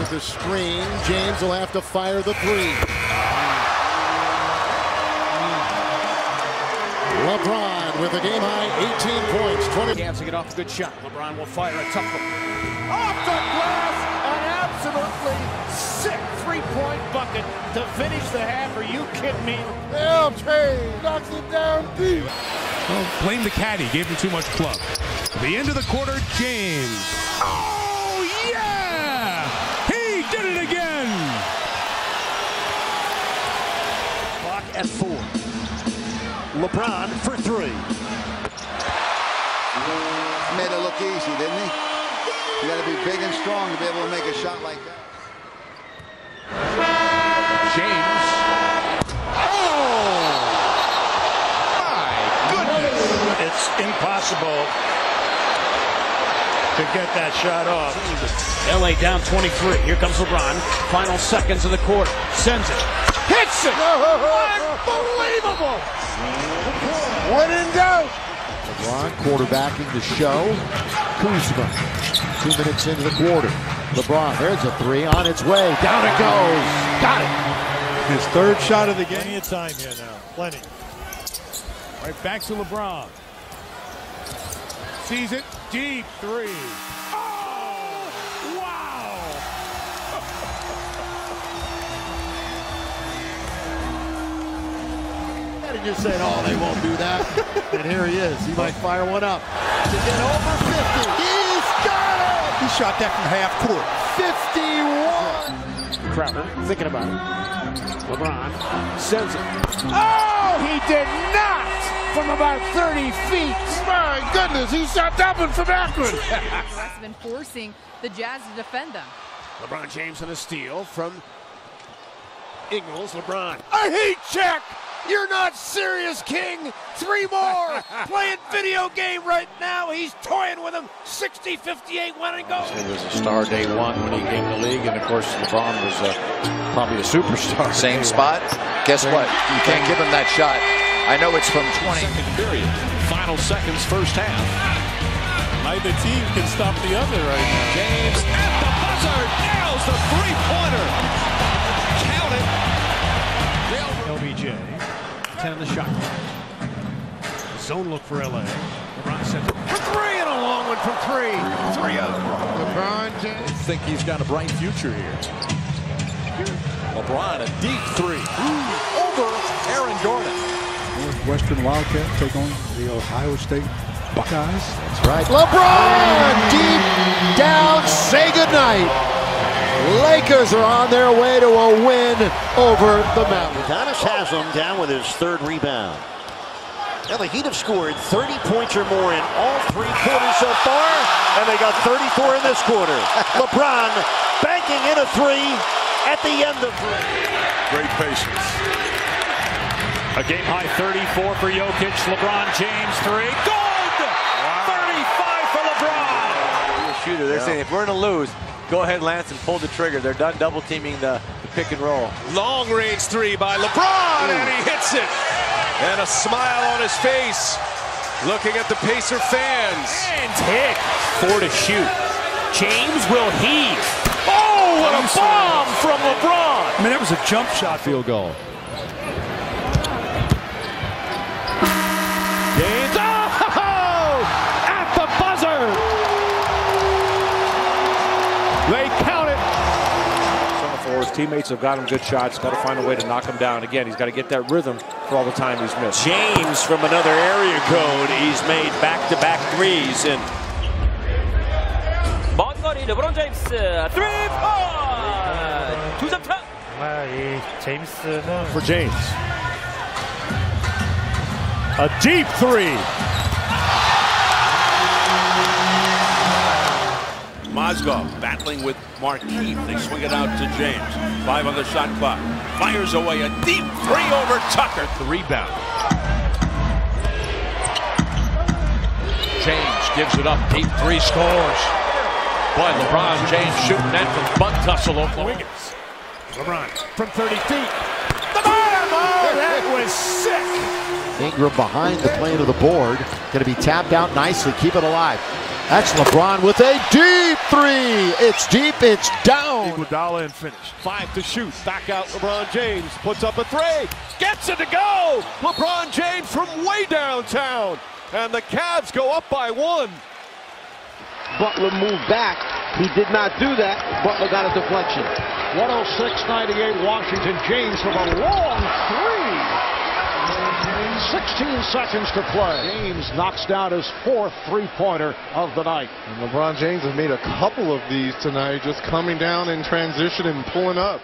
with the screen. James will have to fire the three. LeBron with a game high 18 points. 20. Cavs to get off a good shot. LeBron will fire a tough one. Off the glass, an absolutely sick three-point bucket to finish the half. Are you kidding me? L. Trey knocks it down deep. Well, blame the caddy. Gave him too much club. The end of the quarter, James. Oh. LeBron for three. Made it look easy, didn't he? You got to be big and strong to be able to make a shot like that. James. Oh! My goodness! It's impossible to get that shot off. LA down 23. Here comes LeBron. Final seconds of the quarter. Sends it. Hits it! Unbelievable! When in doubt. LeBron quarterbacking the show. Kuzma. Two minutes into the quarter. LeBron, there's a three on its way. Down it goes. Got it. His third shot of the game. Plenty of time here now. Plenty. Right back to LeBron. Sees it. Deep three. And you're saying, oh, they won't do that. and here he is. He might fire one up. To get over 50. He's got it! He shot that from half court. 51. Crowder thinking about it. LeBron sends it. Oh, he did not! From about 30 feet. My goodness, he shot that one from Akron. has been forcing the Jazz to defend them. LeBron James on a steal from Ingles. LeBron. A heat check. You're not serious, King. Three more. Playing video game right now. He's toying with him. 60 58 one and go. He was a star day one when he came to the league, and of course LeBron was uh, probably a superstar. Same spot. Guess what? You can't give him that shot. I know it's from 20. Second period. Final seconds, first half. Neither team can stop the other right now. James at the buzzer nails the three-pointer. Count it. LBJ. 10 in the shot. Zone look for LA. LeBron sends it for three and a long one from three. Three of LeBron James. Think he's got a bright future here. LeBron, a deep three. Over Aaron Gordon. Northwestern Wildcat take on the Ohio State Buckeyes. That's right. LeBron deep down. Say goodnight. Lakers are on their way to a win over the Mountain. Udonis Haslem down with his third rebound. Now the Heat have scored 30 points or more in all three quarters so far, and they got 34 in this quarter. LeBron banking in a three at the end of three. Great patience. A game high 34 for Jokic. LeBron James three. Gold! Wow. 35 for LeBron. shooter. They're saying if we're going to lose, go ahead, Lance, and pull the trigger. They're done double teaming the, the pick and roll. Long range three by LeBron, and he hits it. And a smile on his face, looking at the Pacer fans. And hit. Four to shoot. James will heave. Oh, what a bomb from LeBron. I mean, that was a jump shot. Field goal. They count it. For his teammates have got him good shots. Got to find a way to knock him down. Again, he's got to get that rhythm for all the time he's missed. James from another area code. He's made back-to-back threes and 먼 거리 르브론 제임스 3포인트 두점 차 정말 이 제임스는 For James. A deep three. Mozgov battling with Markieff. They swing it out to James. Five on the shot clock. Fires away a deep three over Tucker. The rebound. James gives it up. Deep three scores. Boy, LeBron James shooting that from butt tussle Oklahoma. Wiggins. LeBron from 30 feet. The bottom. Oh, that was sick. Ingram behind the plane of the board. Going to be tapped out nicely. Keep it alive. That's LeBron with a deep three. It's deep, it's down. Iguodala and finish. Five to shoot. Back out LeBron James. Puts up a three. Gets it to go. LeBron James from way downtown. And the Cavs go up by one. Butler moved back. He did not do that. Butler got a deflection. 106-98 Washington. James from a long three. 16 seconds to play. James knocks down his fourth three-pointer of the night. And LeBron James has made a couple of these tonight, just coming down in transition and pulling up.